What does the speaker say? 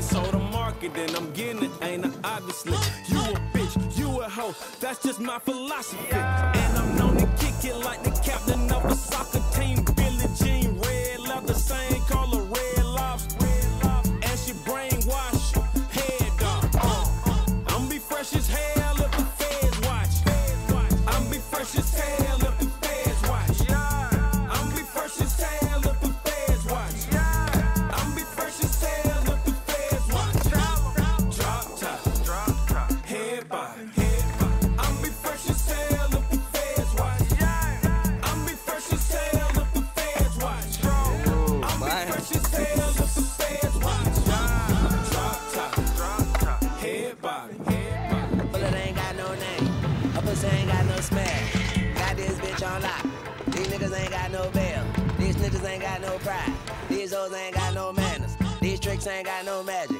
one. Baking soda marketing, I'm getting it, ain't I? Obviously, you a bitch, you a hoe. That's just my philosophy. Head head bop. Bullet ain't got no name. A pussy ain't got no smell. Got this bitch on lock. These niggas ain't got no bail. These niggas ain't got no pride. These hoes ain't got no manners. These tricks ain't got no magic.